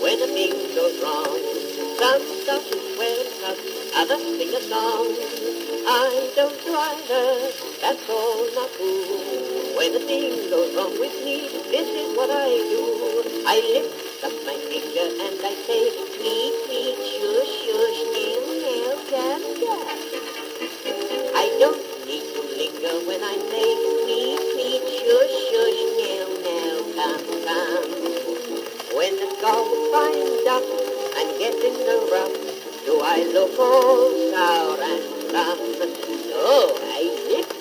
when a thing goes wrong. Some stuff is well cut, shout, others sing a song. I don't do either, that's all my fool. When a thing goes wrong with me, this is what I do. I lift up my finger and I say, Me, me, shush, shush, nail, nail, dab, dab. In the rough, do I look all sour and glum? No, I lift